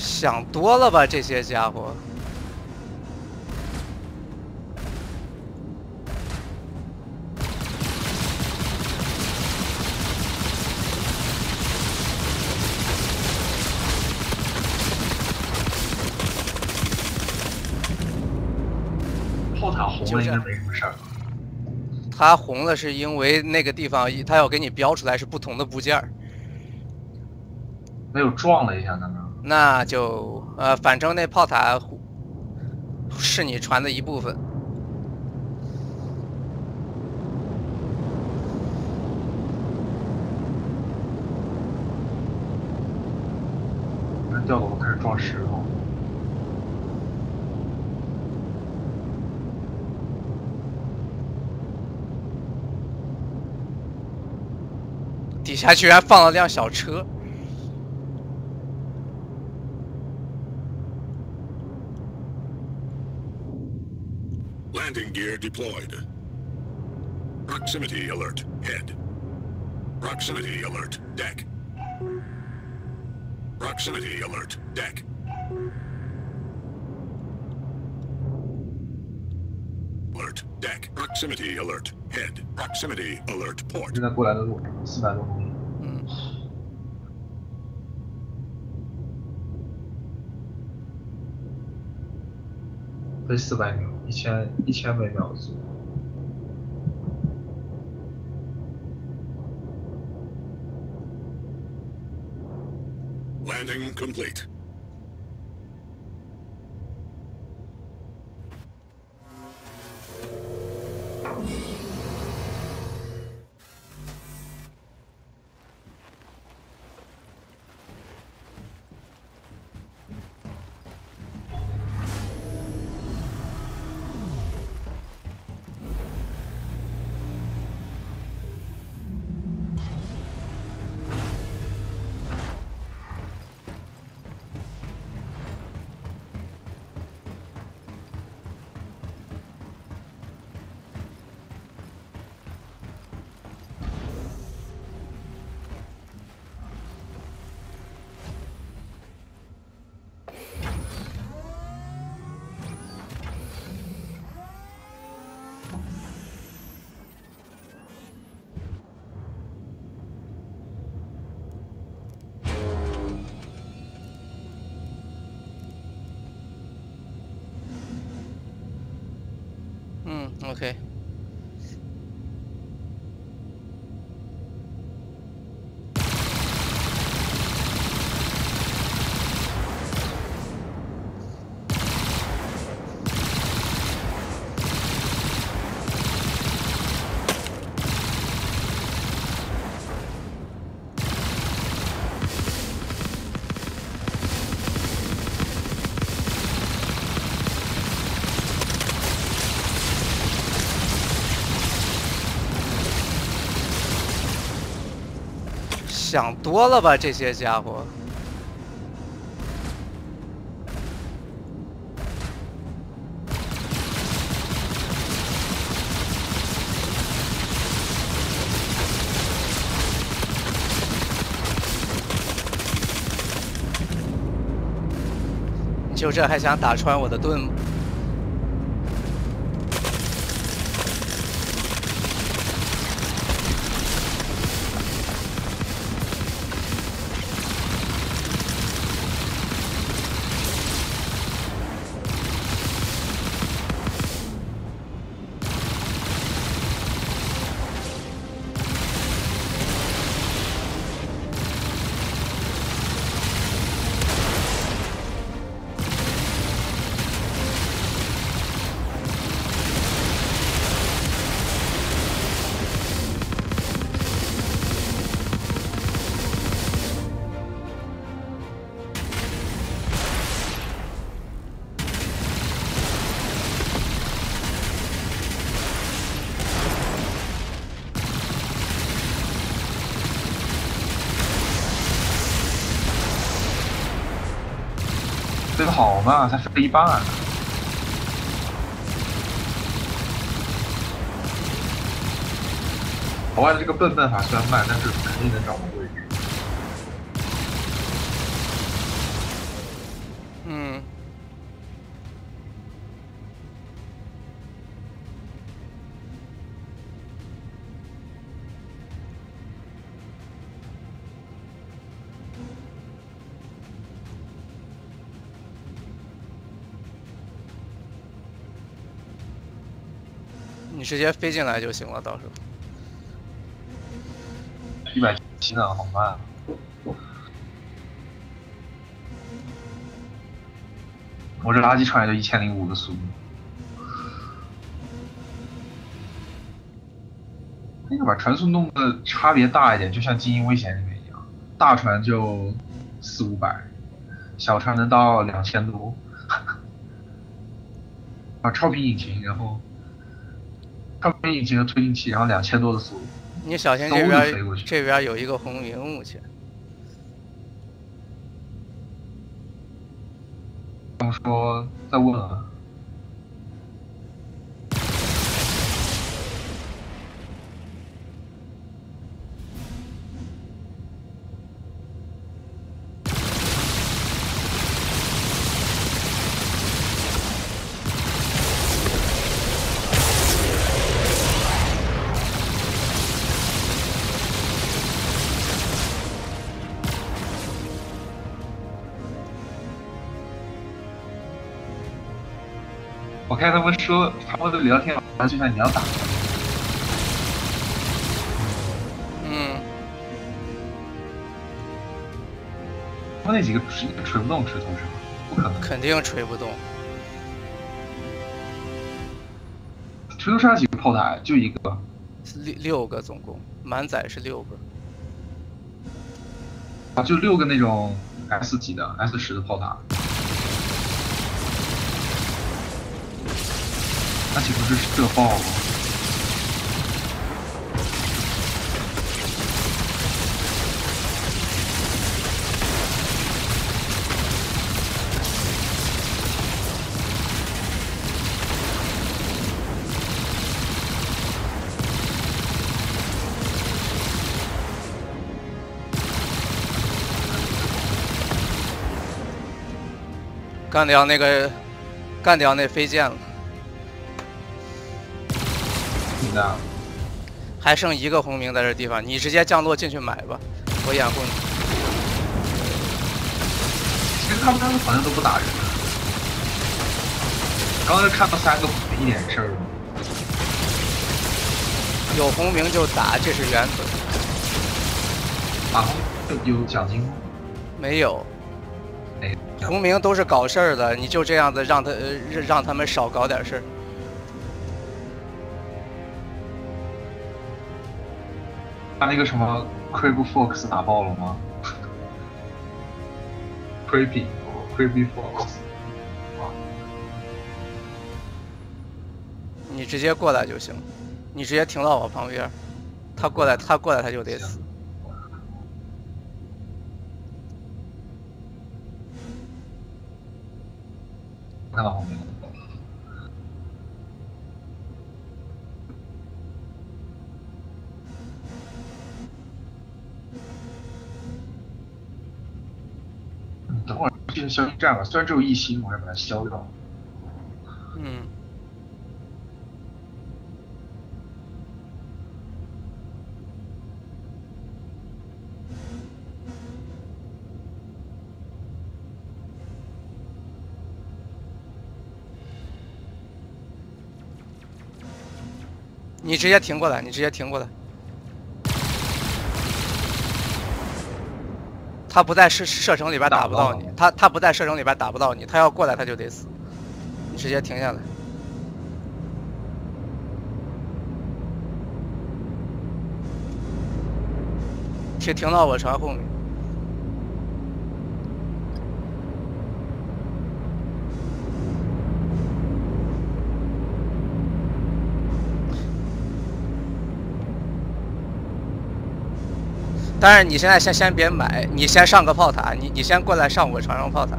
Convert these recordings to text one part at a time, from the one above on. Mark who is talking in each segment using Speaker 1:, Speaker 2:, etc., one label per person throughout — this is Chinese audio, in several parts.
Speaker 1: 想多了吧，这些家伙。
Speaker 2: 红了应该没什么事儿。
Speaker 1: 它红了是因为那个地方他要给你标出来是不同的部件儿，
Speaker 2: 没有撞了一下刚刚。
Speaker 1: 那就呃，反正那炮塔是你船的一部分。
Speaker 2: 那掉头开始撞石头。
Speaker 1: 底下居然放了辆小车。
Speaker 3: Gear deployed. Proximity alert. Head. Proximity alert. Deck. Proximity alert. Deck. Alert. Deck. Proximity alert. Head. Proximity alert. Port.
Speaker 2: 飞四百秒，一千一千每秒速。
Speaker 3: Landing complete.
Speaker 1: Okay. 想多了吧，这些家伙。就这还想打穿我的盾？
Speaker 2: 好嘛，才飞一半。老外的这个笨办法虽然慢，但是肯定能找到
Speaker 1: 你直接飞进来就行了，到时候。
Speaker 2: 一百七呢，好慢。我这垃圾船也就一千零五个速度。那个把船速弄的差别大一点，就像《精英危险》里面一样，大船就四五百，小船能到两千多。啊，超频引擎，然后超频引擎的推进器，然后两千多的速度。
Speaker 1: 你小心这边这边有一个红云，目前
Speaker 2: 他们说在问啊，我看他们说他们的聊天好像就像你要打，
Speaker 1: 嗯，
Speaker 2: 他们那几个是锤不动锤头是吧？不可能，
Speaker 1: 肯定锤不动。
Speaker 2: 锤头杀几个炮塔就一个，
Speaker 1: 六六个总共，满载是六个。
Speaker 2: 啊，就六个那种 S 级的 S 十的炮塔，那岂不是射爆了？
Speaker 1: 干掉那个，干掉那飞剑了，
Speaker 2: 的
Speaker 1: 还剩一个红名在这地方，你直接降落进去买吧，我掩护你。
Speaker 2: 其实他们好像都不打人，刚才看到三个一点事儿了。
Speaker 1: 有红名就打，这是原则。
Speaker 2: 啊有奖金吗？
Speaker 1: 没有。红名都是搞事儿的，你就这样子让他呃让让他们少搞点事儿。
Speaker 2: 把那个什么 Crab Fox 打爆了吗？Creepy Creepy Fox，
Speaker 1: 你直接过来就行，你直接停到我旁边，他过来他过来他就得死。
Speaker 2: 看到后面了。嗯等会儿进消息站吧，虽然只有一星，我还把它消掉。
Speaker 1: 嗯，你直接停过来，你直接停过来。他不在射射程里边打不到你，他他不在射程里边打不到你，他要过来他就得死，你直接停下来。停停到我船后面。但是你现在先先别买，你先上个炮塔，你你先过来上我船上炮塔。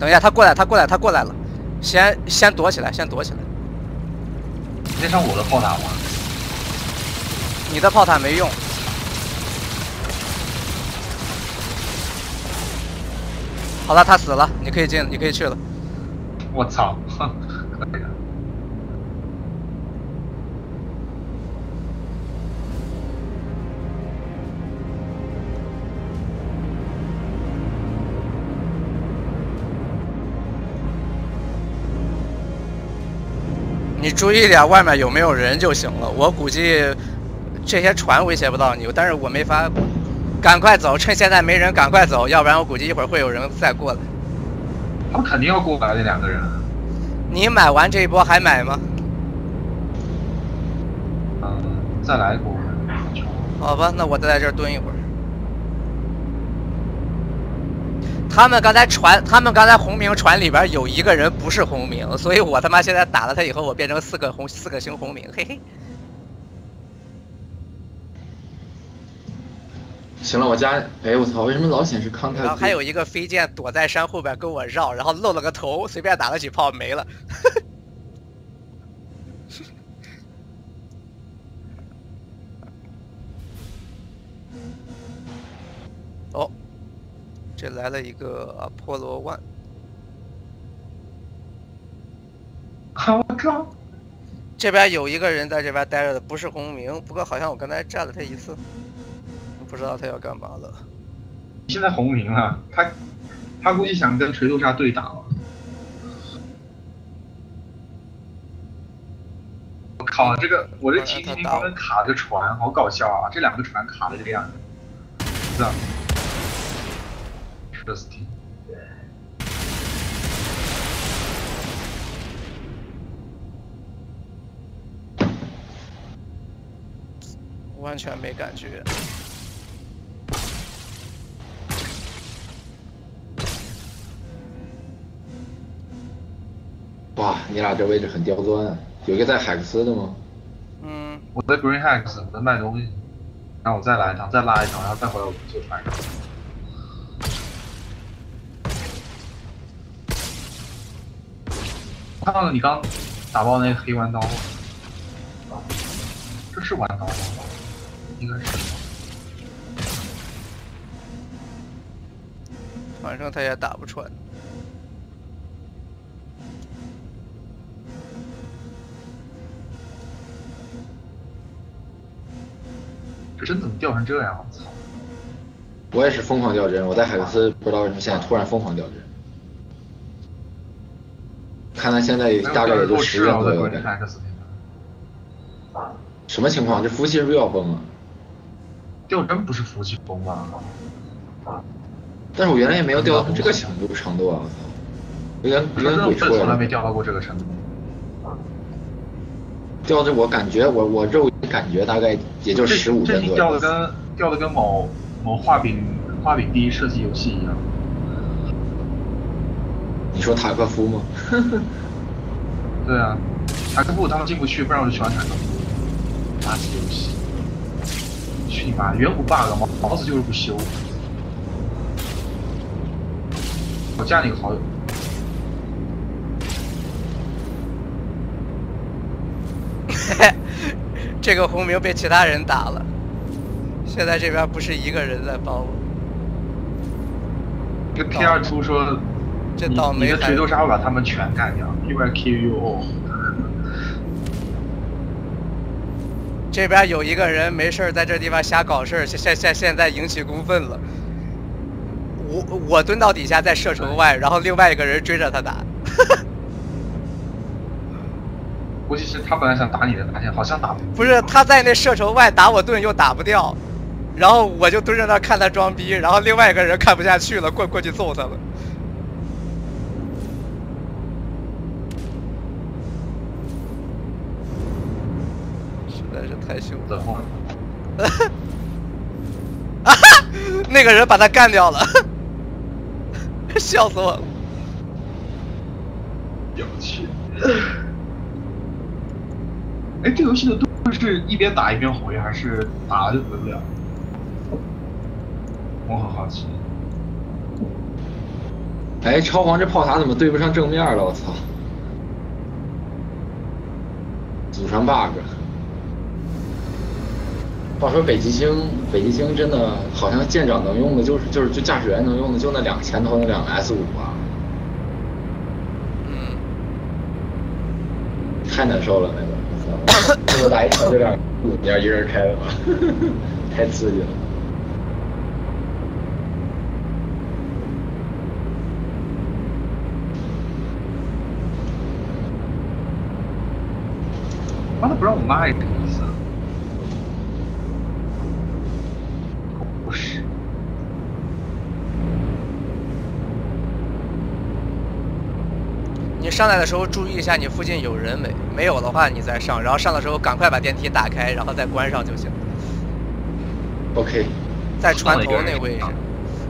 Speaker 1: 等一下，他过来，他过来，他过来了，先先躲起来，先躲起来。
Speaker 2: 你先上我的炮塔吗？
Speaker 1: 你的炮塔没用。好了，他死了，你可以进，你可以去了。
Speaker 2: 我操！
Speaker 1: 你你注意点外面有没有人就行了。我估计这些船威胁不到你，但是我没法。赶快走，趁现在没人，赶快走，要不然我估计一会儿会有人再过来。
Speaker 2: 他们肯定要过来，那两个人。
Speaker 1: 你买完这一波还买吗？
Speaker 2: 嗯，再来一波。
Speaker 1: 好吧，那我再在这儿蹲一会儿。他们刚才船，他们刚才红名船里边有一个人不是红名，所以我他妈现在打了他以后，我变成四个红四个星红名，嘿嘿。
Speaker 4: 行了，我家。哎，我操，为什么老显示康泰？
Speaker 1: 然后还有一个飞剑躲在山后边跟我绕，然后露了个头，随便打了几炮没了。哦，这来了一个阿波罗 one。
Speaker 2: 我靠！
Speaker 1: 这边有一个人在这边待着的，不是红明，不过好像我刚才炸了他一次。不知道他要干嘛了。
Speaker 2: 现在红明了，他他估计想跟锤头鲨对打了。我靠，这个我这提提他们卡着船，好搞笑啊！这两个船卡的这个样子，是啊。Interesting。
Speaker 1: 完全没感觉。
Speaker 4: 哇，你俩这位置很刁钻，有一个在海克斯的吗？
Speaker 1: 嗯，
Speaker 2: 我在 Green Hex，我在卖东西，然后我再来一趟，再拉一趟，然后再回来我们就船上。看到了你刚打爆那个黑弯刀，这是弯刀吗？应该是。
Speaker 1: 反正他也打不穿。
Speaker 2: 这针怎么掉成这样？我操！
Speaker 4: 我也是疯狂掉帧，我在海克斯不知道为什么现在突然疯狂掉帧。看来现在大概也就十人左右。什么情况？这服务器是不是要崩了？
Speaker 2: 掉帧不是服务器崩吗？
Speaker 4: 但是我原来也没有掉到这个程度程度啊！我操！有点有点鬼畜
Speaker 2: 从来没掉到过这个程度。
Speaker 4: 掉的我感觉我我肉感觉大概也就十五帧左右。
Speaker 2: 掉的跟掉的跟某某画饼画饼第一射击游戏一样。
Speaker 4: 你说塔科夫吗？
Speaker 2: 对啊，塔科夫他们进不去，不然我就喜欢塔科夫。垃圾游戏！去你妈！远古 bug 毛毛子就是不修。我加你个好友。
Speaker 1: 这个红名被其他人打了，现在这边不是一个人在帮我。
Speaker 2: 这 T 二出说，
Speaker 1: 这倒霉，
Speaker 2: 你的锤头鲨会把他们全干掉，P Y Q U O。
Speaker 1: 这边有一个人没事在这地方瞎搞事现现现现在引起公愤了。我我蹲到底下在射程外，然后另外一个人追着他打。
Speaker 2: 估计是他本来想打你的，发现好像打不。
Speaker 1: 不是他在那射程外打我盾又打不掉，然后我就蹲在那看他装逼，然后另外一个人看不下去了，过过去揍他了。那个人把他干掉了，笑死我了。
Speaker 2: 有趣。哎，这游戏的盾是一边打一边回，还是打了就回不了？我很好奇。
Speaker 4: 哎，超黄这炮塔怎么对不上正面了？我操！祖传 bug。话说北极星，北极星真的好像舰长能用的，就是就是就驾驶员能用的，就那两个前头那两个 S 五啊。
Speaker 1: 嗯。
Speaker 4: 太难受了那个。这么大一场就两，你要一人开的吗？太刺激了。
Speaker 2: 妈的不让我卖，什么
Speaker 1: 上来的时候注意一下你附近有人没，没有的话你再上，然后上的时候赶快把电梯打开，然后再关上就行。
Speaker 4: OK，
Speaker 1: 在船头那位置，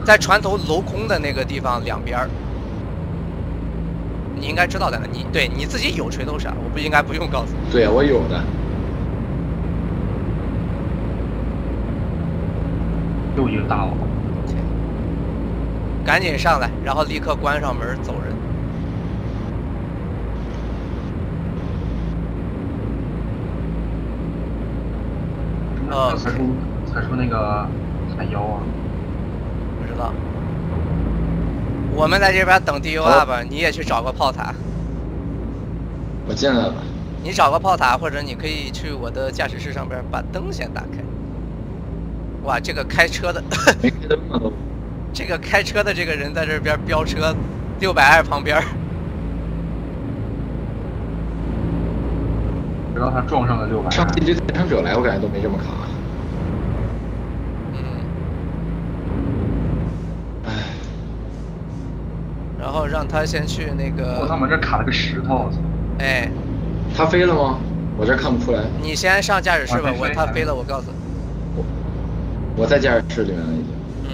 Speaker 1: 在船头镂空的那个地方两边儿，你应该知道在哪。你对你自己有锤头闪，我不应该不用告诉你。
Speaker 4: 对我有的。
Speaker 2: 又一个大佬。
Speaker 1: 赶紧上来，然后立刻关上门走人。哦
Speaker 2: 才出才出那个闪腰啊！
Speaker 1: 不知道。我们在这边等 DUR 吧，你也去找个炮塔。
Speaker 4: 我进来了。
Speaker 1: 你找个炮塔，或者你可以去我的驾驶室上边把灯先打开。哇，这个开车的，
Speaker 4: 没开灯啊都。
Speaker 1: 这个开车的这个人在这边飙车，六百二旁边。
Speaker 2: 直到他撞上了六百。
Speaker 4: 上一堆电商者来，我感觉都没这么卡。
Speaker 1: 嗯。
Speaker 4: 唉。
Speaker 1: 然后让他先去那个。
Speaker 2: 我他妈这卡了个石头，
Speaker 1: 哎。
Speaker 4: 他飞了吗？我这看不出来。
Speaker 1: 你先上驾驶室吧，我他飞了，我告诉你。
Speaker 4: 我我在驾驶室里面了已经。
Speaker 1: 嗯。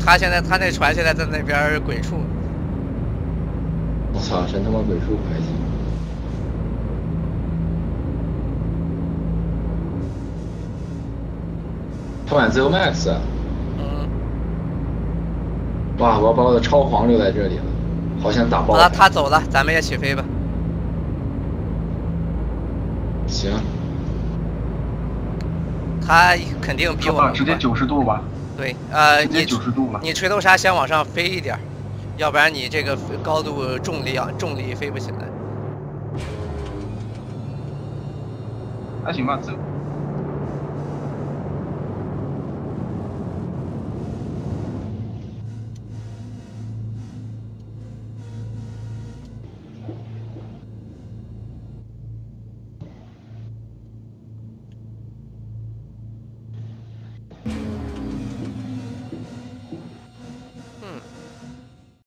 Speaker 1: 他现在他那船现在在那边鬼畜。
Speaker 4: 我操，真他妈鬼畜还行。他买自由 Max。
Speaker 1: 嗯。
Speaker 4: 哇，我要把我的超黄留在这里了，好想打爆。
Speaker 1: 好了，他走了，咱们也起飞吧。
Speaker 4: 行。
Speaker 1: 他肯定比我们
Speaker 2: 直接九十度吧。
Speaker 1: 对，呃，你
Speaker 2: 九十度了。
Speaker 1: 你锤头鲨先往上飞一点，要不然你这个高度重力啊，重力飞不起来。
Speaker 2: 还行吧，自